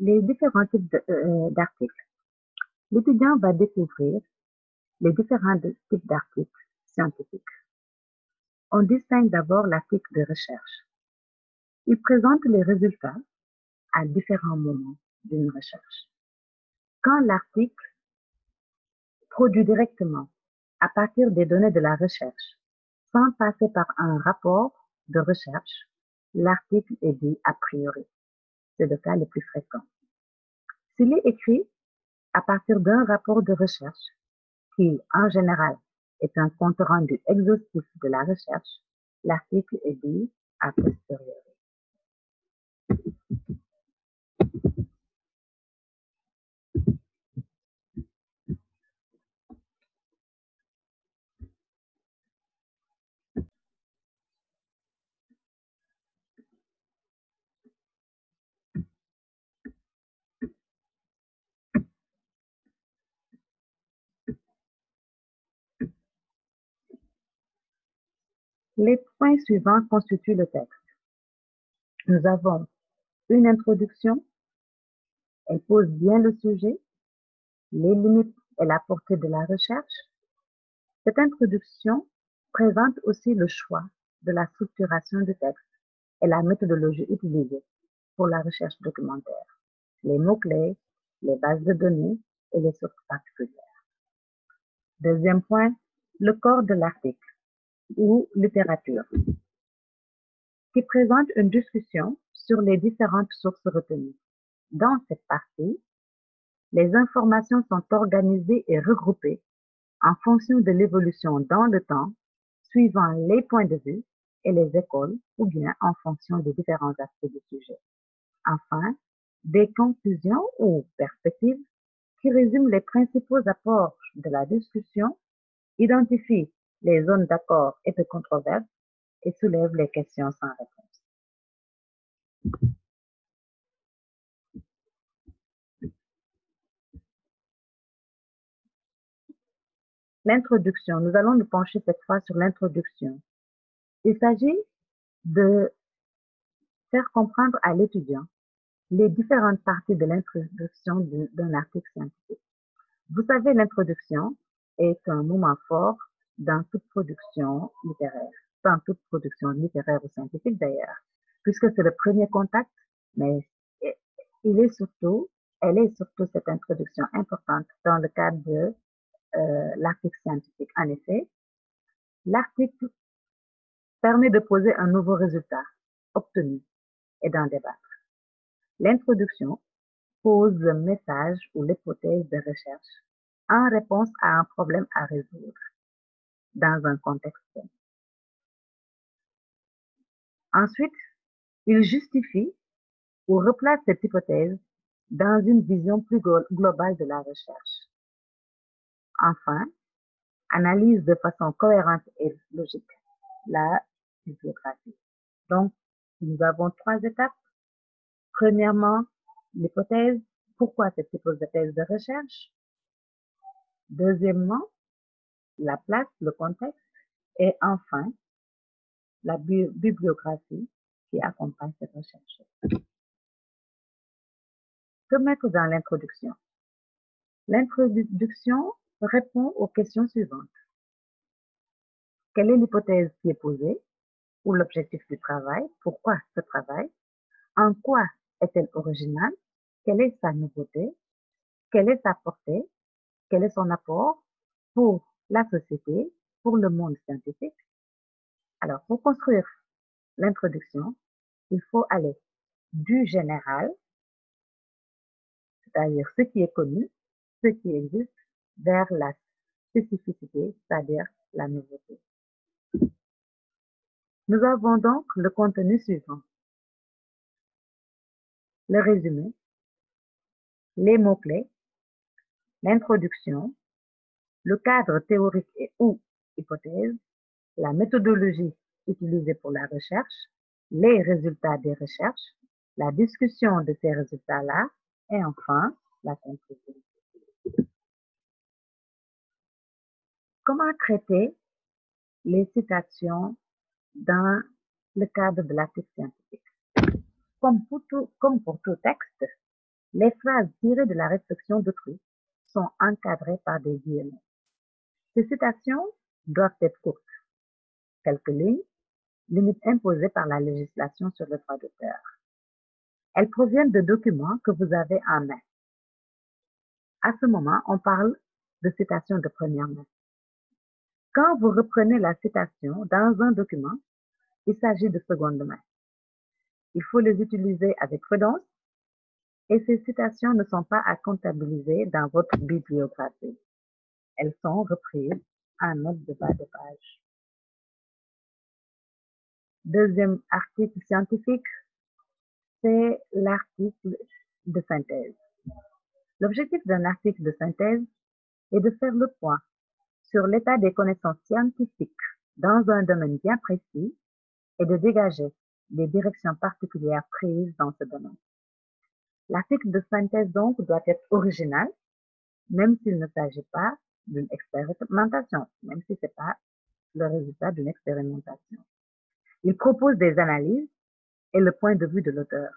les différents types euh, d'articles. L'étudiant va découvrir les différents types d'articles scientifiques. On distingue d'abord l'article de recherche. Il présente les résultats à différents moments d'une recherche. Quand l'article produit directement à partir des données de la recherche, sans passer par un rapport de recherche, l'article est dit a priori. C'est le cas le plus fréquent. S'il est écrit à partir d'un rapport de recherche, qui en général est un compte rendu exhaustif de la recherche, l'article est dit a posteriori. Les points suivants constituent le texte. Nous avons une introduction, elle pose bien le sujet, les limites et la portée de la recherche. Cette introduction présente aussi le choix de la structuration du texte et la méthodologie utilisée pour la recherche documentaire, les mots-clés, les bases de données et les sources particulières. Deuxième point, le corps de l'article ou littérature, qui présente une discussion sur les différentes sources retenues. Dans cette partie, les informations sont organisées et regroupées en fonction de l'évolution dans le temps, suivant les points de vue et les écoles, ou bien en fonction des différents aspects du sujet. Enfin, des conclusions ou perspectives qui résument les principaux apports de la discussion, identifient les zones d'accord et de controverse et soulèvent les questions sans réponse. L'introduction. Nous allons nous pencher cette fois sur l'introduction. Il s'agit de faire comprendre à l'étudiant les différentes parties de l'introduction d'un article scientifique. Vous savez, l'introduction est un moment fort dans toute production littéraire, dans toute production littéraire ou scientifique d'ailleurs, puisque c'est le premier contact, mais il est surtout, elle est surtout cette introduction importante dans le cadre de euh, l'article scientifique. En effet, l'article permet de poser un nouveau résultat obtenu et d'en débattre. L'introduction pose le message ou l'hypothèse de recherche en réponse à un problème à résoudre dans un contexte. Ensuite, il justifie ou replace cette hypothèse dans une vision plus globale de la recherche. Enfin, analyse de façon cohérente et logique la bibliographie. Donc, nous avons trois étapes. Premièrement, l'hypothèse. Pourquoi cette hypothèse de recherche? Deuxièmement, la place, le contexte et enfin la bibliographie qui accompagne cette recherche. Que mettre dans l'introduction? L'introduction répond aux questions suivantes. Quelle est l'hypothèse qui est posée ou l'objectif du travail? Pourquoi ce travail? En quoi est-elle originale? Quelle est sa nouveauté? Quelle est sa portée? Quel est son apport pour la société pour le monde scientifique. Alors, pour construire l'introduction, il faut aller du général, c'est-à-dire ce qui est connu, ce qui existe, vers la spécificité, c'est-à-dire la nouveauté. Nous avons donc le contenu suivant. Le résumé, les mots-clés, l'introduction, le cadre théorique et ou hypothèse, la méthodologie utilisée pour la recherche, les résultats des recherches, la discussion de ces résultats-là et enfin la conclusion. Comment traiter les citations dans le cadre de l'article scientifique? Comme pour, tout, comme pour tout texte, Les phrases tirées de la réflexion d'autrui sont encadrées par des guillemets. Ces citations doivent être courtes. Quelques lignes, limite imposée par la législation sur le droit d'auteur. Elles proviennent de documents que vous avez en main. À ce moment, on parle de citation de première main. Quand vous reprenez la citation dans un document, il s'agit de seconde main. Il faut les utiliser avec prudence et ces citations ne sont pas à comptabiliser dans votre bibliographie. Elles sont reprises en note de bas de page. Deuxième article scientifique, c'est l'article de synthèse. L'objectif d'un article de synthèse est de faire le point sur l'état des connaissances scientifiques dans un domaine bien précis et de dégager des directions particulières prises dans ce domaine. L'article de synthèse donc doit être original, même s'il ne s'agit pas d'une expérimentation, même si ce n'est pas le résultat d'une expérimentation. Il propose des analyses et le point de vue de l'auteur.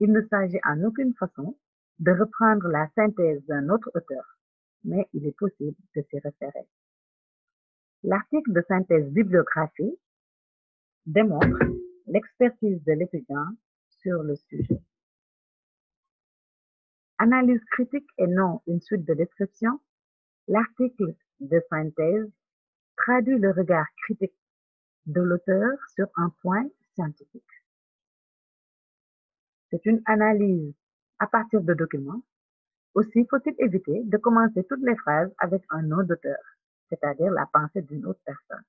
Il ne s'agit en aucune façon de reprendre la synthèse d'un autre auteur, mais il est possible de s'y référer. L'article de synthèse bibliographique démontre l'expertise de l'étudiant sur le sujet. Analyse critique et non une suite de descriptions, l'article de synthèse traduit le regard critique de l'auteur sur un point scientifique. C'est une analyse à partir de documents. Aussi faut-il éviter de commencer toutes les phrases avec un nom d'auteur, c'est-à-dire la pensée d'une autre personne.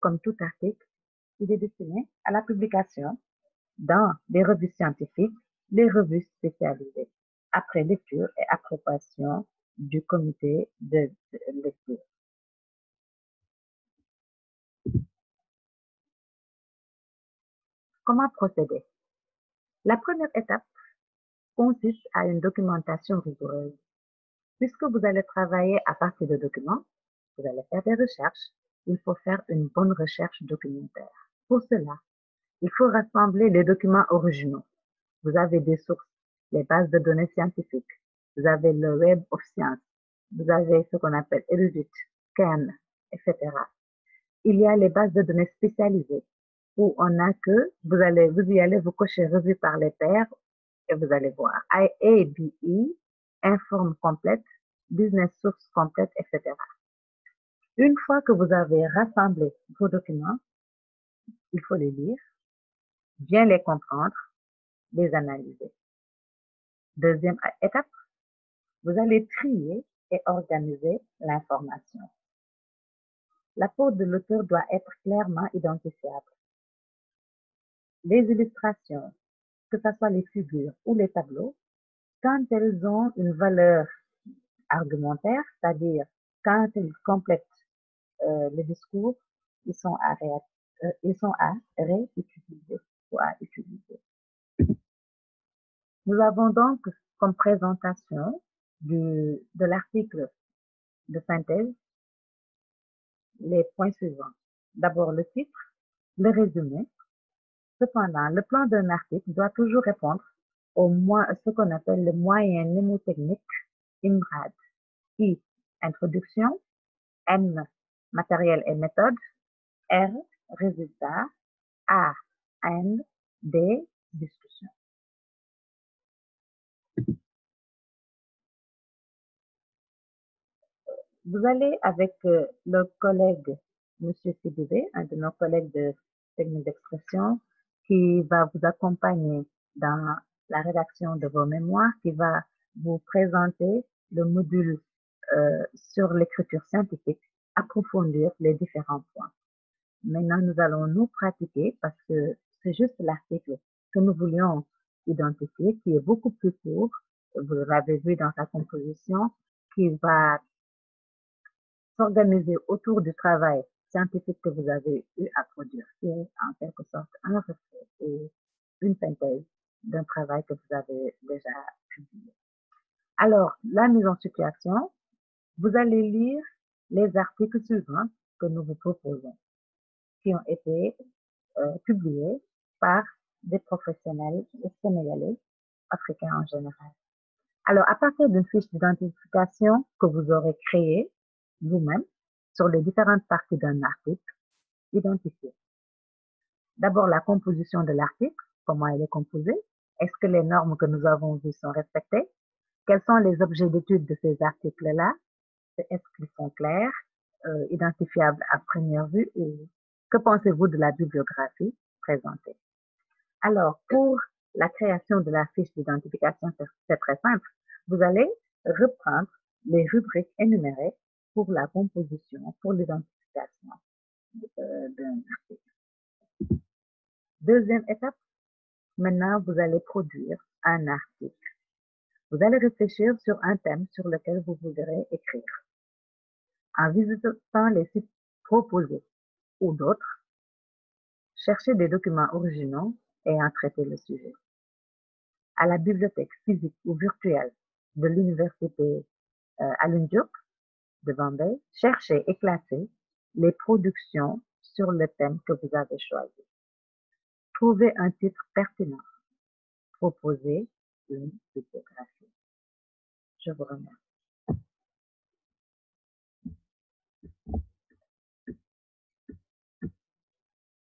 Comme tout article, il est destiné à la publication dans des revues scientifiques, des revues spécialisées, après lecture et approbation du comité de lecture. Comment procéder? La première étape consiste à une documentation rigoureuse. Puisque vous allez travailler à partir de documents, vous allez faire des recherches, il faut faire une bonne recherche documentaire. Pour cela, il faut rassembler les documents originaux. Vous avez des sources, les bases de données scientifiques, vous avez le Web of Science, vous avez ce qu'on appelle Erudit, CAN, etc. Il y a les bases de données spécialisées où on a que vous allez, vous y allez, vous cochez revu par les pairs et vous allez voir IABE, Informe complète, Business Source complète, etc. Une fois que vous avez rassemblé vos documents, il faut les lire, bien les comprendre, les analyser. Deuxième étape, vous allez trier et organiser l'information. La peau de l'auteur doit être clairement identifiable. Les illustrations, que ce soit les figures ou les tableaux, quand elles ont une valeur argumentaire, c'est-à-dire quand elles complètent euh, le discours, ils sont à, euh, ils sont à réutiliser ou à utiliser. Nous avons donc comme présentation du, de l'article de synthèse les points suivants. D'abord le titre, le résumé. Cependant, le plan d'un article doit toujours répondre au moins ce qu'on appelle le moyen mnémotechnique IMRAD. I, introduction. M, matériel et méthode. R, résultat. A, end. D, discussion. Vous allez avec euh, le collègue Monsieur CDV, un de nos collègues de technique d'expression, qui va vous accompagner dans la rédaction de vos mémoires, qui va vous présenter le module euh, sur l'écriture scientifique, approfondir les différents points. Maintenant, nous allons nous pratiquer parce que c'est juste l'article que nous voulions identifier qui est beaucoup plus court. Vous l'avez vu dans sa composition, qui va s'organiser autour du travail scientifique que vous avez eu à produire. C'est en quelque sorte un reflet et une synthèse d'un travail que vous avez déjà publié. Alors, la mise en situation, vous allez lire les articles suivants que nous vous proposons, qui ont été euh, publiés par des professionnels sénégalais africain en général. Alors, à partir d'une fiche d'identification que vous aurez créée vous-même sur les différentes parties d'un article, identifiez. D'abord, la composition de l'article, comment elle est composée. Est-ce que les normes que nous avons vues sont respectées? Quels sont les objets d'étude de ces articles-là? Est-ce qu'ils sont clairs, euh, identifiables à première vue ou que pensez-vous de la bibliographie présentée? Alors, pour la création de la fiche d'identification, c'est très simple. Vous allez reprendre les rubriques énumérées pour la composition, pour l'identification euh, d'un article. Deuxième étape, maintenant vous allez produire un article. Vous allez réfléchir sur un thème sur lequel vous voudrez écrire. En visitant les sites proposés ou d'autres, cherchez des documents originaux et en traiter le sujet. À la bibliothèque physique ou virtuelle de l'université euh, Alun de Bombay, cherchez et classez les productions sur le thème que vous avez choisi. Trouvez un titre pertinent. Proposez une bibliographie. Je vous remercie.